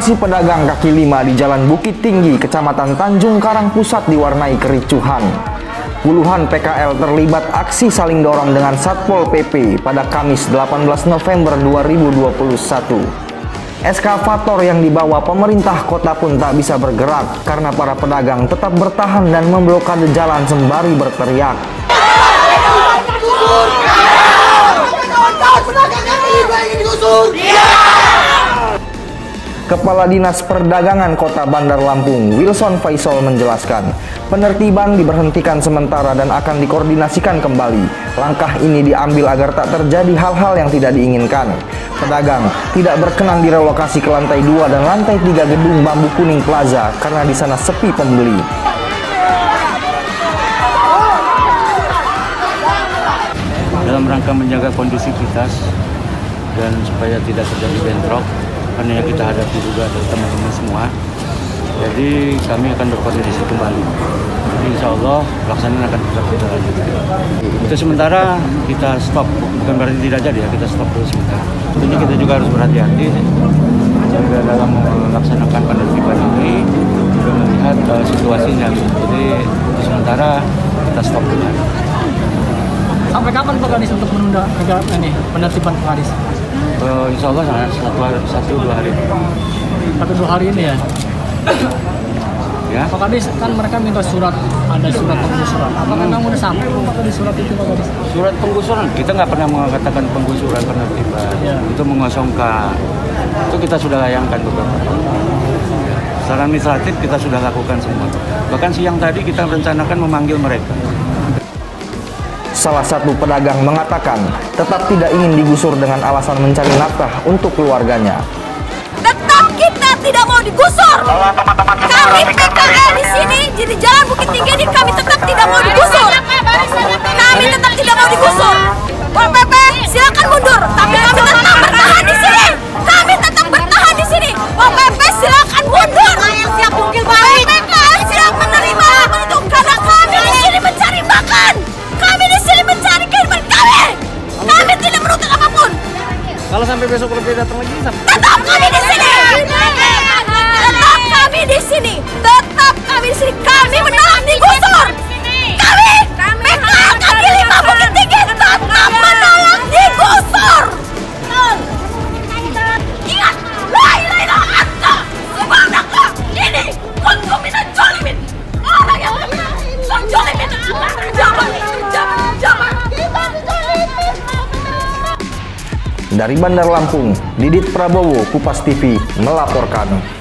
Aksi pedagang kaki lima di Jalan Bukit Tinggi, Kecamatan Tanjung Karang Pusat diwarnai kericuhan. Puluhan PKL terlibat aksi saling dorong dengan Satpol PP pada Kamis 18 November 2021. Eskavator yang dibawa pemerintah kota pun tak bisa bergerak karena para pedagang tetap bertahan dan memblokade jalan sembari berteriak. Kepala Dinas Perdagangan Kota Bandar Lampung, Wilson Faisal menjelaskan, penertiban diberhentikan sementara dan akan dikoordinasikan kembali. Langkah ini diambil agar tak terjadi hal-hal yang tidak diinginkan. Pedagang tidak berkenan direlokasi ke lantai 2 dan lantai 3 gedung Bambu Kuning Plaza karena di sana sepi pembeli. Dalam rangka menjaga kondusivitas dan supaya tidak terjadi bentrok, karena yang kita hadapi juga dari teman-teman semua. Jadi kami akan berkoordinasi kembali. Jadi insya Allah pelaksanaan akan tetap kita lanjutkan. Untuk sementara kita stop, bukan berarti tidak jadi ya, kita stop dulu sementara. Tentunya kita juga harus berhati-hati jaga dalam melaksanakan penertiban ini juga melihat uh, situasinya. Jadi untuk sementara kita stop dulu. Sampai kapan Pak Kadis untuk menunda ini penertiban Pak Kadis? Uh, insya Allah satu, hari- satu dua hari. Satu dua hari ini ya. Ya. Pak Kadis kan mereka minta surat, ada surat penggusuran. Apakah memang udah sampai Pak Kadis surat itu Pak Kadis? Surat penggusuran kita nggak pernah mengatakan penggusuran penertiban Ya. itu mengosongkan itu kita sudah layangkan beberapa. Secara administratif kita sudah lakukan semua. Bahkan siang tadi kita rencanakan memanggil mereka. Salah satu pedagang mengatakan tetap tidak ingin digusur dengan alasan mencari nafkah untuk keluarganya. Tetap kita tidak mau digusur. Kami PKL di sini, jadi jalan Bukit Kalau sampai besok lebih datang lagi sampai Tetap kami di sini. Tetap kami di sini. Tetap kami di sini. Kami menolak Dari Bandar Lampung, Didit Prabowo, Kupas TV melaporkan.